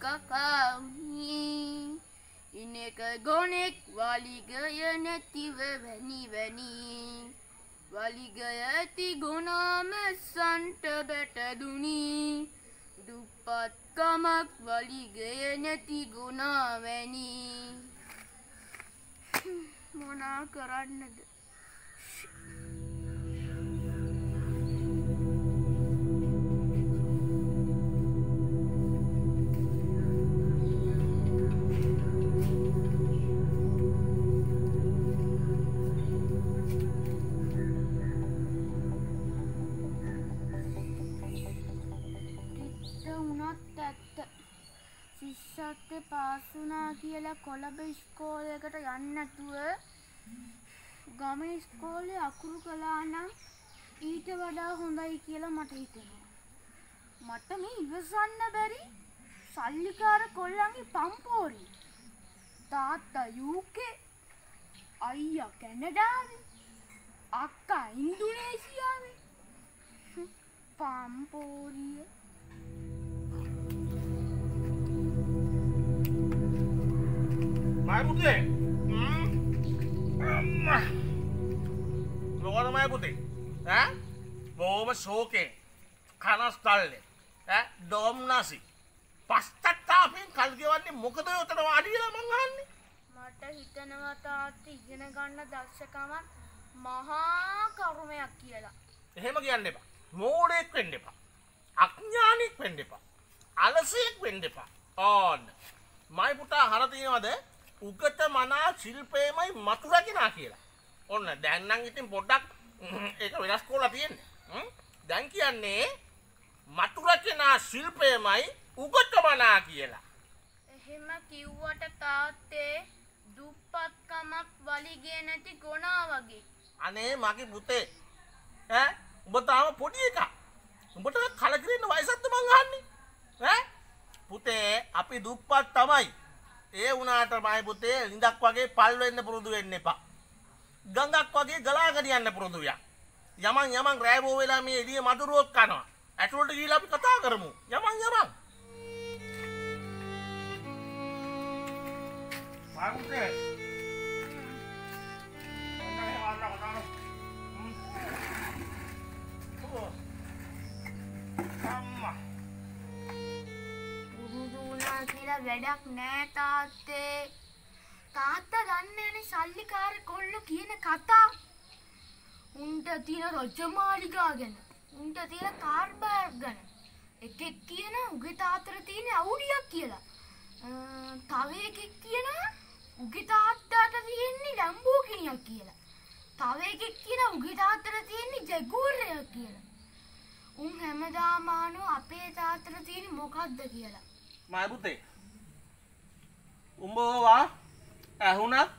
කකාහි ඉනෙක ගොනෙක් වලිගය නැතිව වැනි වැනි. වලිගය ඇති ගුණාම සන්ට බැටදුනි දුප්පත්කමක් වලිගය නැති ගුණාවැනි මොනා කරන්නද? ශිෂ්ෂත්ව පාසුනා කියලා කොළඹ ඉස්කෝලයකට යන්නතුව ගම ඉස්කෝලය අකුරු කලා නම් ඊට වඩා හොඳයි කියලා මට හිතෙනවා. මට මේ ඉවසන්න බැරි සල්ලිකාර කොල්ලන්ගේ පම්පෝරි. තාත්තා යුකේ අයියා කැනඩාවේ අක්කා ඉන්දුනේසියාවේ පම්පෝරිය පුතේ මොකද මයි පුතේ ඈ? බොහොම ශෝකෙන් කනස්තල්ලේ ඈ? දොම්නසි පස්තත්තාපෙන් කල් ගෙවන්නේ මොකද උතන වාඩි වෙලා මං අහන්නේ? මට හිතනවා තාත්තා ඉගෙන ගන්න දක්ෂකමක් මහා කරුමයක් කියලා. එහෙම කියන්න එපා. මෝඩෙක් වෙන්න එපා. අඥානෙක් වෙන්න එපා. අලසෙක් වෙන්න එපා. ඕන්න. මයි පුතා අහලා තියෙනවද උගත මනා ශිල්පයමයි මතුරකිනා කියලා. ඔන්න දැන් නම් ඉතින් පොඩ්ඩක් ඒක වෙනස් කරලා තියෙන්නේ? දැන් කියන්නේ මතුරකිනා ශිල්පයමයි උගත මනා කියලා. එහෙම කිව්වට තාත්තේ දුප්පත්කමක් වලිගේ නැති ගොනා වගේ. අනේ මගේ පුතේ. ඈ? උඹ තාම පොඩි එකක්. උඹට කලකිරෙන්න වයසක්ද මං අහන්නේ? ඈ? පුතේ අපි දුප්පත් තමයි ඒ වුණාට මයි පුතේ ලිඳක් වගේ පල් වෙන්න පුරුදු වෙන්න එපා. ගඟක් වගේ ගලාගෙන යන්න පුරුදු වෙන්න යමන් යමන් රෑබෝ වෙලා මේ එළිය මදුරුවක් කනවා. ඇතුළට ගිහිල්ලා අපි කතා කරමු. යමන් යමන්. මයි පුතේ වැඩක් නෑ තාත්තේ. තාත්තා දන්නේ නැනේ සල්ලිකාර කොල්ලෝ කියන කතා. උන්ට තියෙන රජමාලිගා ගැන. උන්ට තියෙන කාර් බෑග් ගැන. එකෙක් කියන උගේ තාත්තට තියෙන අවුඩියක් කියලා. අ, තව එකෙක් කියනවා උගේ තාත්තාට තියෙන්නේ ලැම්බෝගිනියක් කියලා. තව එකෙක් කියනවා උගේ තාත්තට තියෙන්නේ ජැගුවරයක් කියලා. උන් හැමදාම අහනවා අපේ තාත්තට තියෙන්නේ මොකක්ද කියලා. මයි පුතේ උඹ ඕවා ඇහුනත්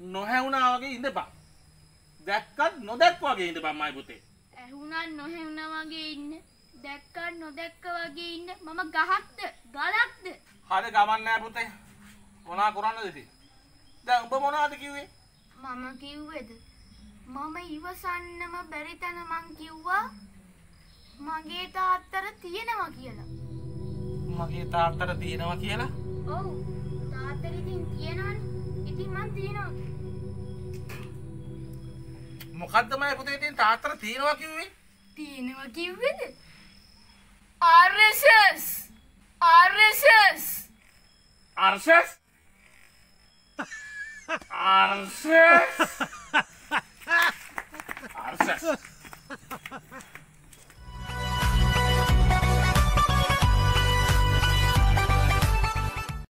නොහැවුනා වගේ ඉඳපා දැක්කත් නොදැක් වගේ ඉඳපන් මයි පුතේ ඇහුණත් නොහැවුණ වගේ ඉන්න දැක්කත් නොදැක්ක වගේ ඉන්න මම ගහක්ද? ගලක්ද? හරි ගමන් නෑ පුතේ. මොනා කරන්නද ඉතින්? දැන් උඹ මොනවද කිව්වේ? මම කිව්වෙද? මම ඉවසන්නම බැරි තැන මං කිව්වා මගේ තාත්තර තියෙනවා කියලා. මගේ තාත්තට තියෙනවා කියලා? ඔව් තාත්තට ඉතින් තියෙනවනේ. ඉතින් මං තියෙනවා. මොකද්ද මම පුතේ ඉතින් තාත්තට තියෙනවා කිව්වේ? තියෙනවා කිව්වේද? RSS RSS RSS RSS RSS